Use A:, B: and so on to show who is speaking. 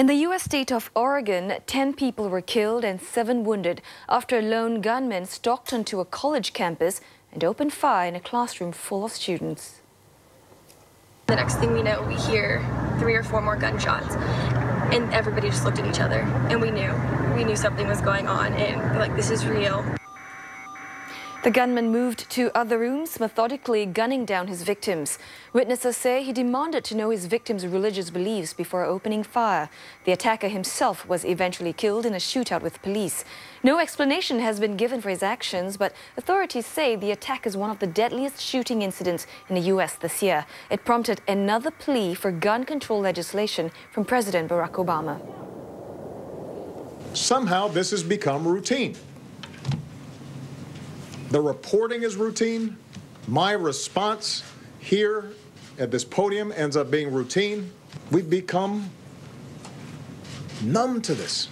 A: In the U.S. state of Oregon, 10 people were killed and 7 wounded after a lone gunman stalked onto a college campus and opened fire in a classroom full of students.
B: The next thing we know, we hear three or four more gunshots, and everybody just looked at each other, and we knew. We knew something was going on, and like, this is real.
A: The gunman moved to other rooms, methodically gunning down his victims. Witnesses say he demanded to know his victims' religious beliefs before opening fire. The attacker himself was eventually killed in a shootout with police. No explanation has been given for his actions, but authorities say the attack is one of the deadliest shooting incidents in the U.S. this year. It prompted another plea for gun control legislation from President Barack Obama.
C: Somehow this has become routine. The reporting is routine. My response here at this podium ends up being routine. We've become numb to this.